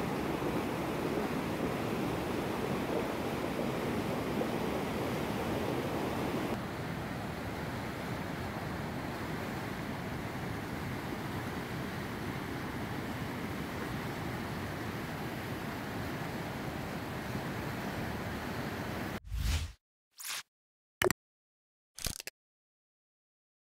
何?